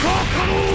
可能